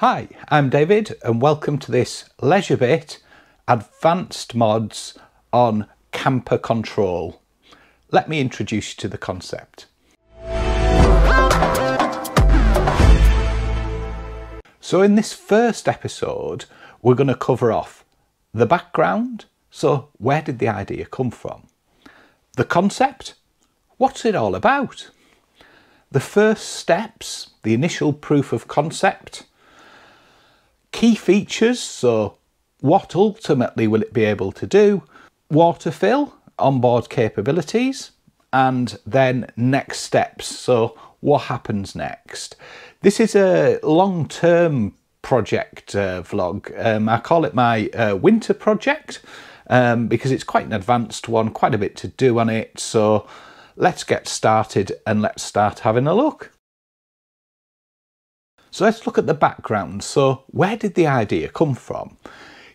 Hi, I'm David and welcome to this LeisureBit Advanced Mods on Camper Control. Let me introduce you to the concept. So in this first episode, we're going to cover off the background. So where did the idea come from? The concept? What's it all about? The first steps, the initial proof of concept, Key features, so what ultimately will it be able to do? Water fill, onboard capabilities, and then next steps, so what happens next? This is a long-term project uh, vlog. Um, I call it my uh, winter project um, because it's quite an advanced one, quite a bit to do on it. So let's get started and let's start having a look. So let's look at the background. So where did the idea come from?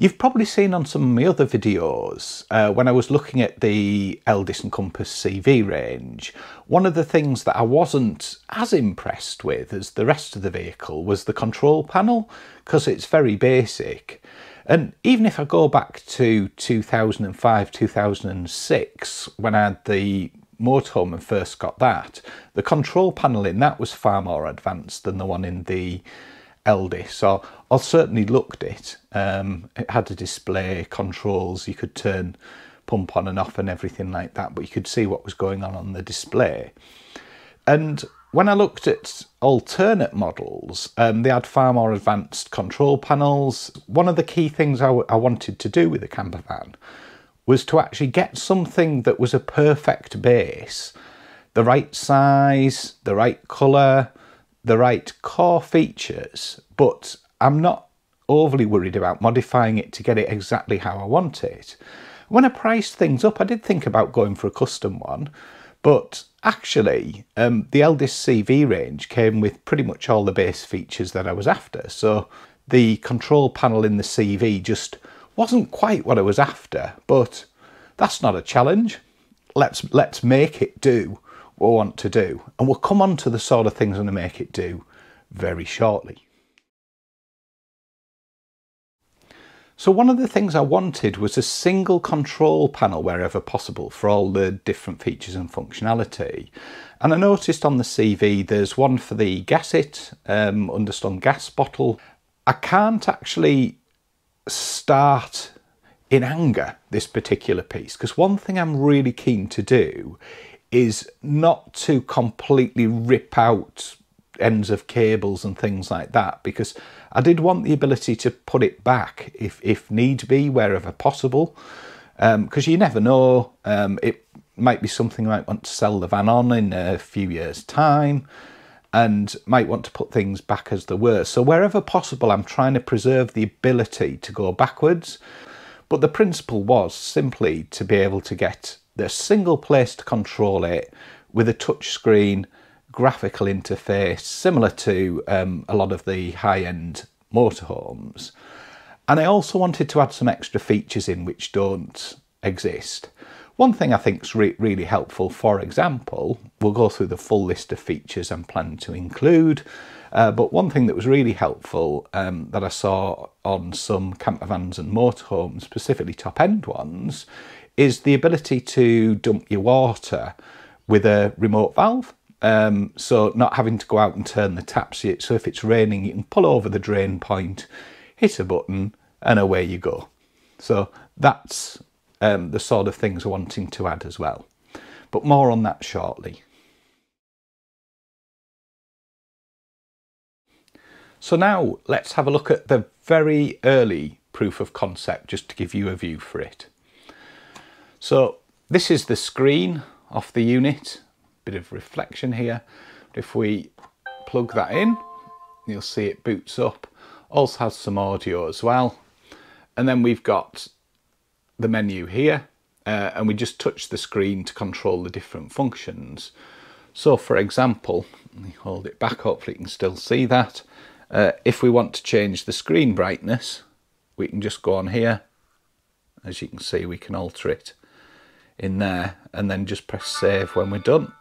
You've probably seen on some of my other videos uh, when I was looking at the Elddis and Compass CV range, one of the things that I wasn't as impressed with as the rest of the vehicle was the control panel because it's very basic. And even if I go back to 2005, 2006, when I had the motorhome and first got that, the control panel in that was far more advanced than the one in the Elddis. So I certainly looked it. Um, it had a display controls. You could turn pump on and off and everything like that, but you could see what was going on on the display. And when I looked at alternate models, um, they had far more advanced control panels. One of the key things I, I wanted to do with the camper van was to actually get something that was a perfect base, the right size, the right colour, the right core features, but I'm not overly worried about modifying it to get it exactly how I want it. When I priced things up, I did think about going for a custom one, but actually, um, the Elddis CV range came with pretty much all the base features that I was after. So the control panel in the CV just wasn't quite what I was after, but that's not a challenge. Let's, let's make it do what we want to do. And we'll come on to the sort of things I'm going to make it do very shortly. So one of the things I wanted was a single control panel wherever possible for all the different features and functionality. And I noticed on the CV there's one for the Gasit um, underslung gas bottle. I can't actually start in anger this particular piece because one thing I'm really keen to do is not to completely rip out ends of cables and things like that because I did want the ability to put it back if, if need be wherever possible because um, you never know um, it might be something I might want to sell the van on in a few years time and might want to put things back as they were. So wherever possible, I'm trying to preserve the ability to go backwards. But the principle was simply to be able to get the single place to control it with a touch screen graphical interface similar to um, a lot of the high-end motorhomes. And I also wanted to add some extra features in which don't exist. One thing I think is re really helpful, for example, we'll go through the full list of features I'm planning to include, uh, but one thing that was really helpful um, that I saw on some camper vans and motorhomes, specifically top end ones, is the ability to dump your water with a remote valve. Um, so not having to go out and turn the taps. yet. So if it's raining, you can pull over the drain point, hit a button, and away you go. So that's um, the sort of things we're wanting to add as well. But more on that shortly. So now let's have a look at the very early proof of concept just to give you a view for it. So this is the screen off the unit, bit of reflection here. If we plug that in, you'll see it boots up. Also has some audio as well. And then we've got the menu here uh, and we just touch the screen to control the different functions. So for example, hold it back, hopefully you can still see that. Uh, if we want to change the screen brightness, we can just go on here. As you can see, we can alter it in there and then just press save when we're done.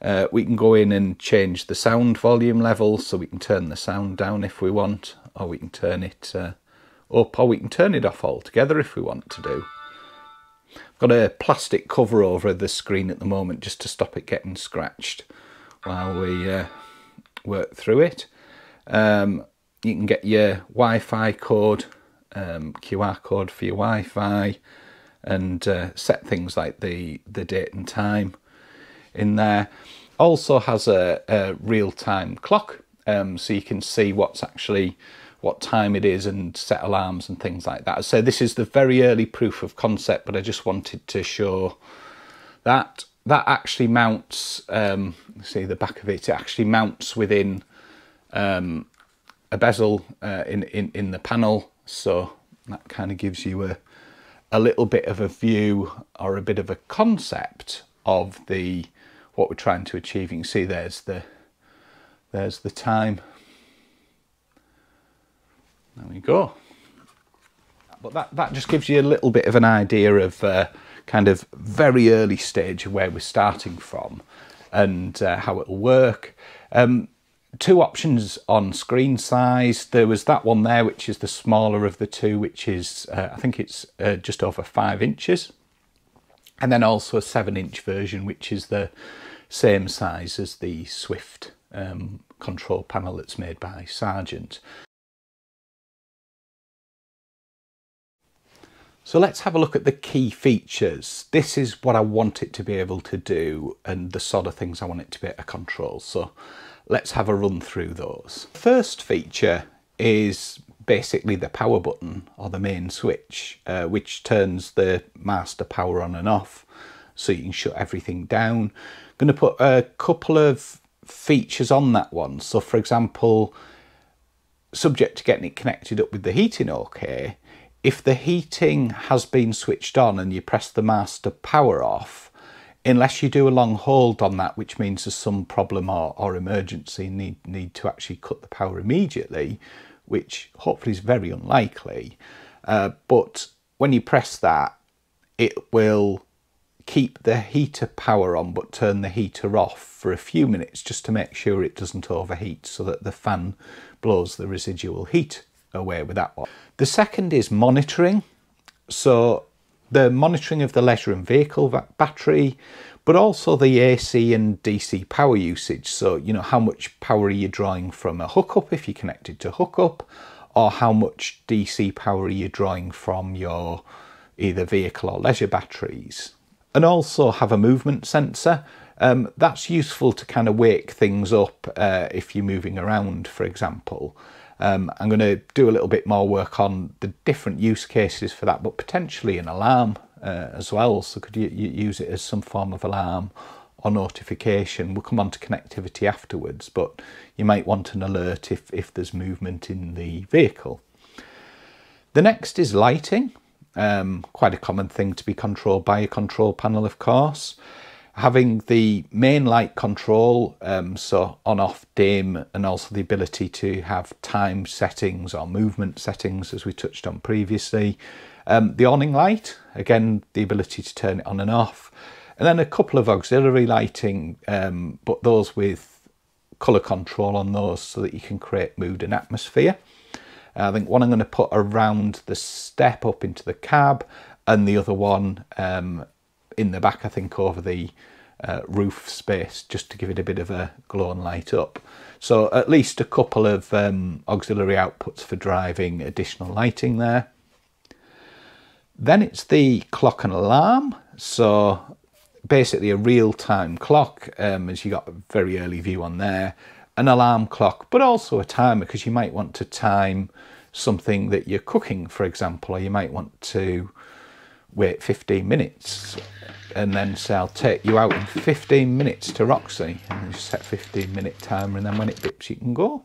Uh, we can go in and change the sound volume level so we can turn the sound down if we want or we can turn it uh, up or we can turn it off altogether if we want to do. I've got a plastic cover over the screen at the moment just to stop it getting scratched while we uh, work through it. Um, you can get your Wi-Fi code, um, QR code for your Wi-Fi and uh, set things like the, the date and time in there. Also has a, a real-time clock, um, so you can see what's actually what time it is and set alarms and things like that. So this is the very early proof of concept, but I just wanted to show that that actually mounts. Um, see the back of it. It actually mounts within um, a bezel uh, in in in the panel, so that kind of gives you a a little bit of a view or a bit of a concept of the what we're trying to achieve. You can see there's the there's the time. There we go. But that, that just gives you a little bit of an idea of uh, kind of very early stage of where we're starting from and uh, how it'll work. Um, two options on screen size. There was that one there, which is the smaller of the two, which is, uh, I think it's uh, just over five inches. And then also a seven inch version, which is the same size as the Swift um, control panel that's made by Sargent. So let's have a look at the key features. This is what I want it to be able to do and the sort of things I want it to be able to control. So let's have a run through those. First feature is basically the power button or the main switch, uh, which turns the master power on and off so you can shut everything down. I'm going to put a couple of features on that one. So for example, subject to getting it connected up with the heating okay, if the heating has been switched on and you press the master power off, unless you do a long hold on that, which means there's some problem or, or emergency, need, need to actually cut the power immediately, which hopefully is very unlikely. Uh, but when you press that, it will keep the heater power on but turn the heater off for a few minutes just to make sure it doesn't overheat so that the fan blows the residual heat away with that one. The second is monitoring. So the monitoring of the leisure and vehicle battery, but also the AC and DC power usage. So, you know, how much power are you drawing from a hookup if you're connected to hookup, or how much DC power are you drawing from your either vehicle or leisure batteries. And also have a movement sensor. Um, that's useful to kind of wake things up uh, if you're moving around, for example. Um, I'm going to do a little bit more work on the different use cases for that, but potentially an alarm uh, as well. So could you, you, use it as some form of alarm or notification? We'll come on to connectivity afterwards, but you might want an alert if, if there's movement in the vehicle. The next is lighting. Um, quite a common thing to be controlled by a control panel, of course having the main light control, um, so on, off, dim, and also the ability to have time settings or movement settings, as we touched on previously. Um, the awning light, again, the ability to turn it on and off. And then a couple of auxiliary lighting, um, but those with colour control on those so that you can create mood and atmosphere. I think one I'm going to put around the step up into the cab and the other one um, in the back, I think, over the uh, roof space just to give it a bit of a glow and light up. So at least a couple of um, auxiliary outputs for driving additional lighting there. Then it's the clock and alarm. So basically a real-time clock, um, as you got a very early view on there, an alarm clock, but also a timer because you might want to time something that you're cooking, for example, or you might want to wait 15 minutes and then say I'll take you out in 15 minutes to Roxy. And you set 15 minute timer and then when it bips you can go.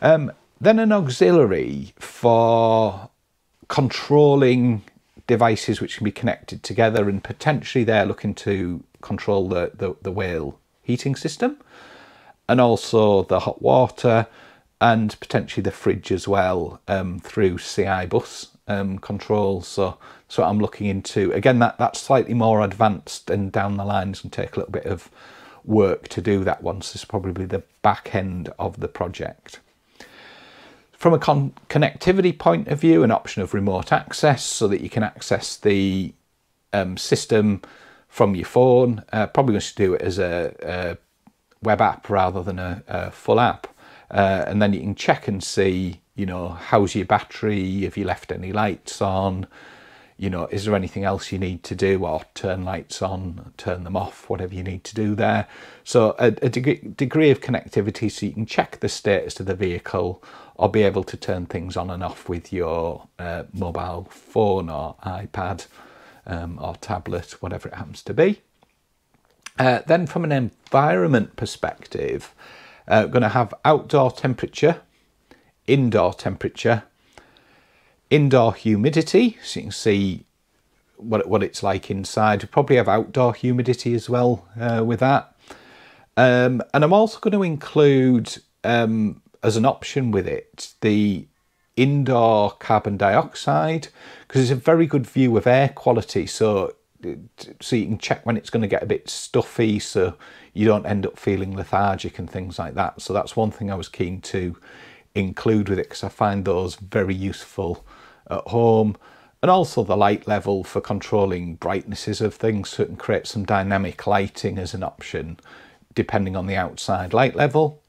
Um, then an auxiliary for controlling devices which can be connected together and potentially they're looking to control the, the, the Whale heating system and also the hot water and potentially the fridge as well um, through CI bus um, controls. So what I'm looking into. Again, that that's slightly more advanced and down the line. To take a little bit of work to do that once. This is probably the back end of the project. From a con connectivity point of view, an option of remote access so that you can access the um, system from your phone. Uh, probably going to do it as a, a web app rather than a, a full app. Uh, and then you can check and see, you know, how's your battery, have you left any lights on, you know, is there anything else you need to do or turn lights on, turn them off, whatever you need to do there. So a, a deg degree of connectivity so you can check the status of the vehicle or be able to turn things on and off with your uh, mobile phone or iPad um, or tablet, whatever it happens to be. Uh, then from an environment perspective, uh, going to have outdoor temperature, indoor temperature, indoor humidity, so you can see what, what it's like inside. We probably have outdoor humidity as well uh, with that. Um, and I'm also going to include, um, as an option with it, the indoor carbon dioxide, because it's a very good view of air quality. So, so you can check when it's going to get a bit stuffy, so you don't end up feeling lethargic and things like that. So that's one thing I was keen to include with it, because I find those very useful at home and also the light level for controlling brightnesses of things so it can create some dynamic lighting as an option depending on the outside light level.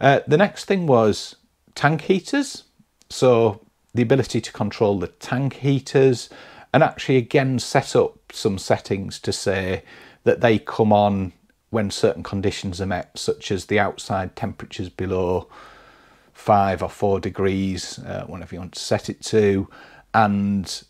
Uh, the next thing was tank heaters. So the ability to control the tank heaters and actually again set up some settings to say that they come on when certain conditions are met, such as the outside temperatures below five or four degrees, uh, whatever you want to set it to, and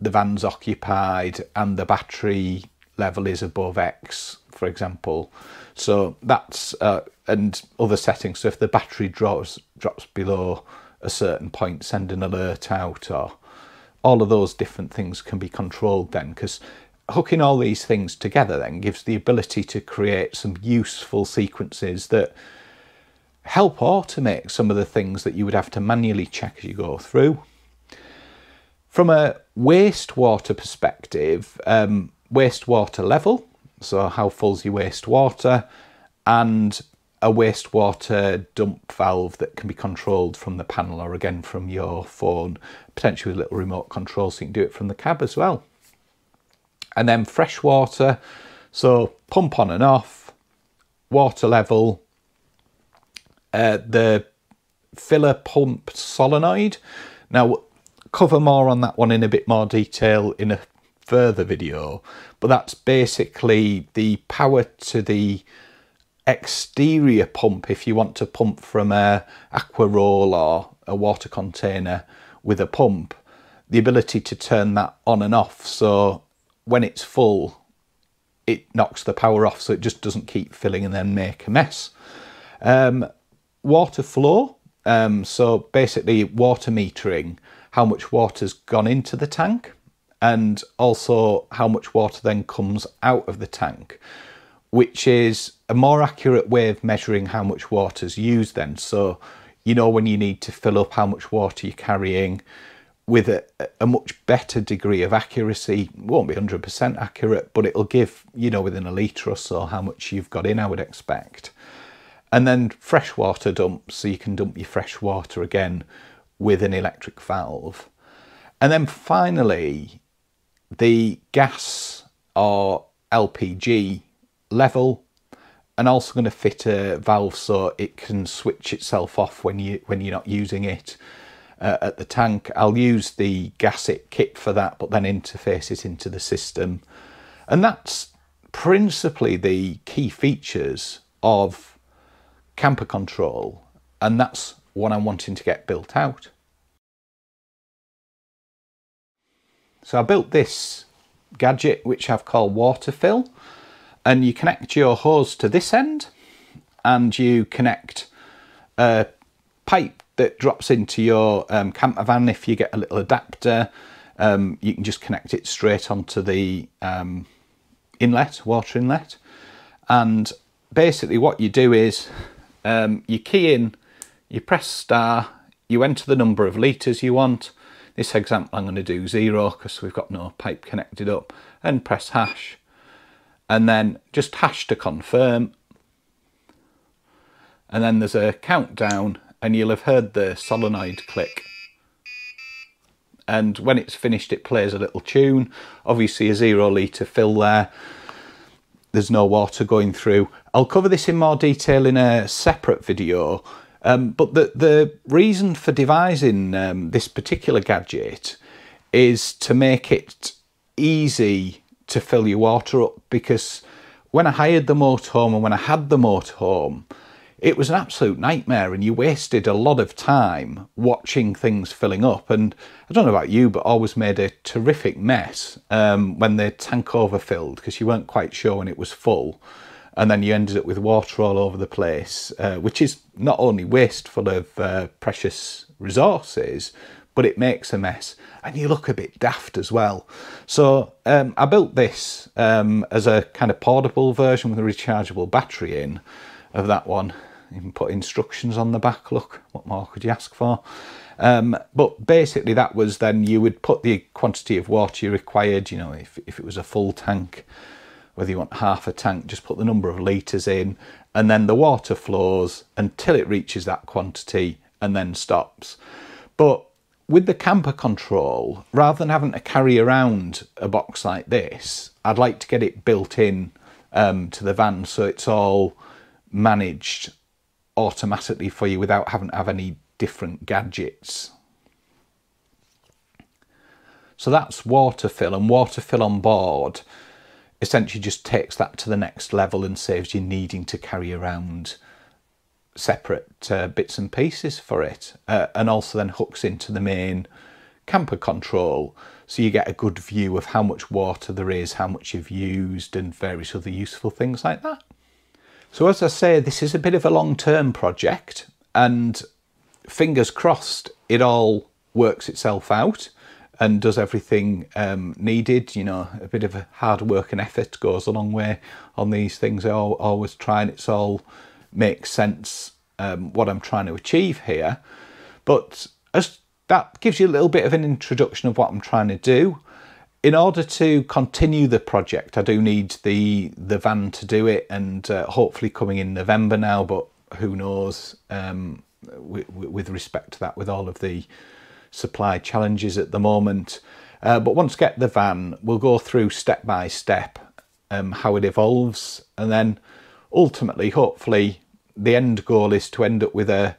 the van's occupied and the battery level is above X, for example. So that's uh, and other settings. So if the battery drops drops below a certain point, send an alert out, or all of those different things can be controlled then because hooking all these things together then gives the ability to create some useful sequences that help automate some of the things that you would have to manually check as you go through. From a wastewater perspective, um, wastewater level, so how full's your wastewater, and a wastewater dump valve that can be controlled from the panel or again from your phone, potentially with a little remote control so you can do it from the cab as well. And then fresh water, so pump on and off, water level, uh, the filler pump solenoid. Now, cover more on that one in a bit more detail in a further video, but that's basically the power to the exterior pump if you want to pump from a Aquaroll or a water container with a pump the ability to turn that on and off so when it's full it knocks the power off so it just doesn't keep filling and then make a mess um, water flow. Um, so basically water metering, how much water's gone into the tank and also how much water then comes out of the tank, which is a more accurate way of measuring how much water's used then. So you know when you need to fill up how much water you're carrying with a, a much better degree of accuracy. Won't be 100% accurate, but it'll give, you know, within a litre or so how much you've got in, I would expect. And then freshwater dump, so you can dump your fresh water again with an electric valve. And then finally, the gas or LPG level and also going to fit a valve so it can switch itself off when you when you're not using it uh, at the tank. I'll use the Gasit kit for that, but then interface it into the system. And that's principally the key features of camper control, and that's what I'm wanting to get built out. So I built this gadget which I've called water fill and you connect your hose to this end and you connect a pipe that drops into your um, camper van if you get a little adapter um, you can just connect it straight onto the um, inlet water inlet and basically what you do is um, you key in, you press star, you enter the number of litres you want. This example I'm going to do zero because we've got no pipe connected up and press hash. and then just hash to confirm. And then there's a countdown and you'll have heard the solenoid click. And when it's finished, it plays a little tune. Obviously a zero litre fill there. There's no water going through. I'll cover this in more detail in a separate video. Um, but the, the reason for devising um, this particular gadget is to make it easy to fill your water up because when I hired the motorhome and when I had the motorhome, it was an absolute nightmare and you wasted a lot of time watching things filling up. And I don't know about you, but always made a terrific mess um, when the tank overfilled because you weren't quite sure when it was full. And then you ended up with water all over the place, uh, which is not only wasteful of uh, precious resources, but it makes a mess and you look a bit daft as well. So um, I built this um, as a kind of portable version with a rechargeable battery in of that one. You can put instructions on the back, look, what more could you ask for? Um, but basically that was then you would put the quantity of water you required, you know, if, if it was a full tank, whether you want half a tank, just put the number of litres in and then the water flows until it reaches that quantity and then stops. But with the camper control, rather than having to carry around a box like this, I'd like to get it built in um, to the van so it's all managed automatically for you without having to have any different gadgets. So that's water fill and water fill on board essentially just takes that to the next level and saves you needing to carry around separate uh, bits and pieces for it uh, and also then hooks into the main camper control so you get a good view of how much water there is, how much you've used and various other useful things like that. So as I say, this is a bit of a long-term project and fingers crossed it all works itself out and does everything um, needed. You know, a bit of hard work and effort goes a long way on these things. I always try and it's all makes sense um, what I'm trying to achieve here. But as that gives you a little bit of an introduction of what I'm trying to do. In order to continue the project, I do need the the van to do it, and uh, hopefully coming in November now. But who knows um, with, respect to that, with all of the supply challenges at the moment. Uh, but once get the van, we'll go through step by step um, how it evolves, and then ultimately, hopefully, the end goal is to end up with a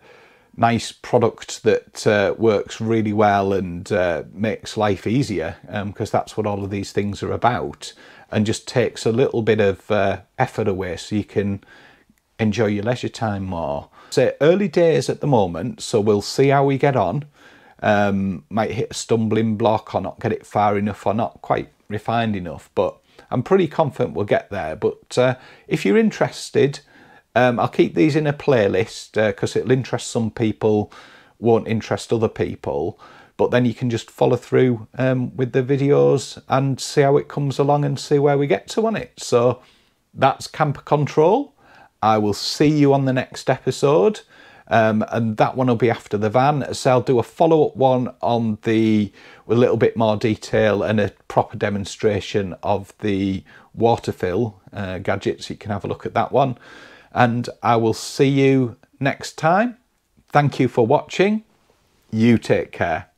nice product that uh, works really well and uh, makes life easier because um, that's what all of these things are about and just takes a little bit of uh, effort away so you can enjoy your leisure time more. So early days at the moment, so we'll see how we get on. Um, might hit a stumbling block or not get it far enough or not quite refined enough, but I'm pretty confident we'll get there. But uh, if you're interested, um, I'll keep these in a playlist because uh, it'll interest some people, won't interest other people. But then you can just follow through um, with the videos and see how it comes along and see where we get to on it. So that's Camper Control. I will see you on the next episode. Um, and that one will be after the van. So I'll do a follow-up one on the with a little bit more detail and a proper demonstration of the water fill uh, gadgets. You can have a look at that one and I will see you next time. Thank you for watching. You take care.